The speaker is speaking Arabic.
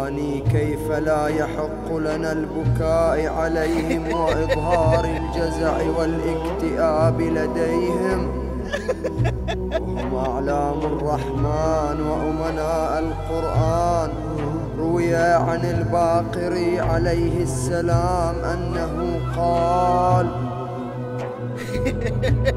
إخواني كيف لا يحق لنا البكاء عليهم وإظهار الجزع والاكتئاب لديهم؟ وهم أعلام الرحمن وأمناء القرآن. روي عن الباقر عليه السلام أنه قال